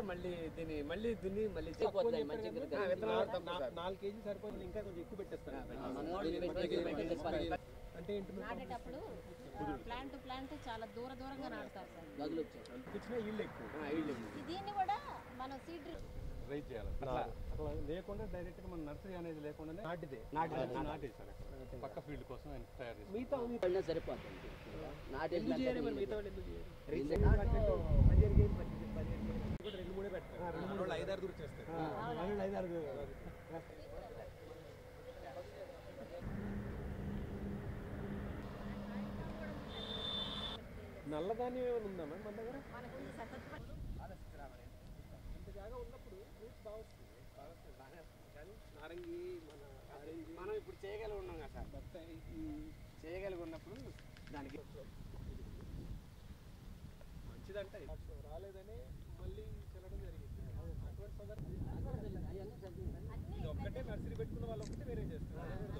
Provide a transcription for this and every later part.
పడకపోతే మళ్ళీ దీన్ని మళ్ళీ దున్ని మళ్ళీ నాలుగు కేజీ సరిపోతుంది ఇంకా కొంచెం ఎక్కువ పెట్టేస్తాను. అంటే నాటేటప్పుడు ప్లాంట్ ప్లాంట్ చాలా దూర దూరంగా నాటుతారు సార్. గదులు వచ్చాయి. పంపించినా ఇల్లు ఎక్కువ. ఆ, ఇల్లు ఎక్కువ. దీన్ని కూడా మనం సీడ్ రైట్ చేయాలి. అట్లా లేకుండా డైరెక్ట్గా మన నర్సరీ అనేది లేకుండా నాటిదే. నాటి నాటి సార్ ఇక్కడ. పక్క ఫీల్డ్ కోసం తయారు చేసి మిగతా. పడినా సరిపోతుంది. మిగతా రెండు మూడే రెండు మూడు ఐదారు దూరం చేస్తారు రెండు ఐదారు నల్లధాన్యం ఏమైనా ఉందా మ్యామ్ మన దగ్గర? ఇంత జాగా ఉన్నప్పుడు ఫ్రూట్స్ బాగా వస్తుంది బాగా వస్తుంది బాగానే వస్తుంది కానీ నారంగి మన ఆరెంజ్ మనం ఇప్పుడు చేయగలిగి ఉన్నాం కదా సార్. చేయగలిగి ఉన్నప్పుడు దానికి ఇది. రాలేదని మళ్ళీ చెల్లడం జరిగింది. అటువంటి సందర్భం ఇది ఒక్కటే నర్సరీ పెట్టుకున్న వాళ్ళు ఒక్కటే వేరే చేస్తారు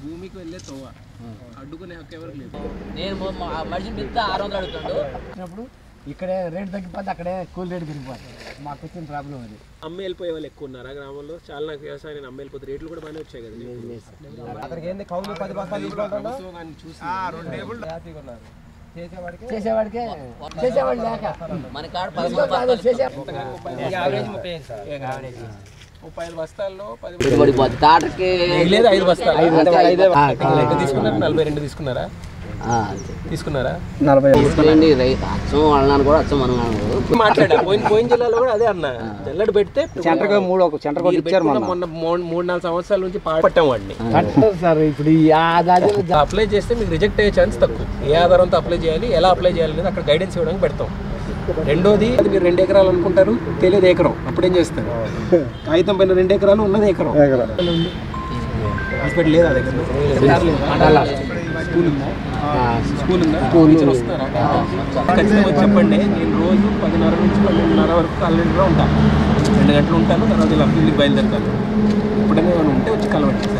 భూమికి వెళ్ళే తోవ అడ్డుకునే లేదు. నేను మనిషిని పిలిస్తే ఆరు వందలు అడుగుతాడు ఇక్కడే రేట్ తగ్గిపోతే అక్కడే కూల్ రేట్ పెరిగిపోతుంది మాకు వచ్చిన ప్రాబ్లం అది అమ్మ వెళ్ళిపోయే వాళ్ళు ఎక్కువ ఉన్నారా గ్రామంలో చాలా నాకు వ్యవసాయం అమ్మ వెళ్ళిపోతే రేట్లు కూడా బాగానే వచ్చాయి కదా అతనికి ఏంది కౌలు పది బస్తాలు తీసుకుంటాడు చూసి హ్యాపీగా ఉన్నారు. చేసేవాడికే చేసేవాడు లేక. మన ముప్పై ఐదు బస్తాల్లో పది పడిపోతుంది తాటకి లేదు ఐదు బస్తాలు. తీసుకున్నారా నలభై రెండు తీసుకున్నారా? తీసుకున్నారా? నలభై తీసుకురండి రైతు అచ్చం వాళ్ళని కూడా అచ్చం మనం కూడా. మాట్లాడా? పోయిన పోయిన జిల్లాలో కూడా అదే అన్న. పెడితే సెంటర్ మూడు ఒక సెంటర్ మొన్న. మూడు మూడు నాలుగు సంవత్సరాల నుంచి పట్టాం వాడిని. సార్ ఇప్పుడు ఈ ఆ గదిలో అప్లై చేస్తే మీకు రిజెక్ట్ అయ్యే ఛాన్స్ తక్కువ. ఏ ఆధారంతో అప్లై చేయాలి ఎలా అప్లై చేయాలి అనేది అక్కడ గైడెన్స్ ఇవ్వడానికి పెడతాం. రెండోది అది మీరు రెండు ఎకరాలు అనుకుంటారు తెలియదు ఎకరం అప్పుడేం చేస్తారు? కాగితం పైన రెండు ఎకరాలు ఉన్నది ఎకరం హాస్పిటల్ లేదా దగ్గర స్కూల్ ఉందా? స్కూల్ ఉందా? టీచర్ వస్తున్నారా ఖచ్చితంగా చెప్పండి. నేను రోజు పదిన్నర నుంచి పన్నెండున్నర వరకు కాలేజీలో ఉంటాను. రెండు గంటలు ఉంటాను. తర్వాత ఇలా ఫీల్డ్కి బయలుదేరుతాను. ఎప్పుడైనా ఏమైనా ఉంటే వచ్చి కలవండి.